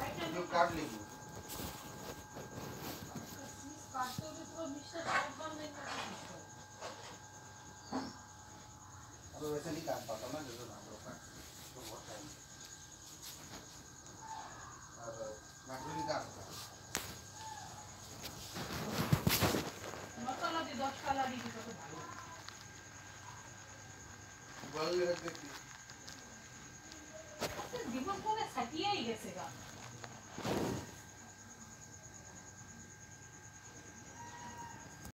अरे जो। काट ली काटो तो नहीं वैसे नहीं काट पाता ना जैसे দিবস করে ছাটিয়েই গেছে গা।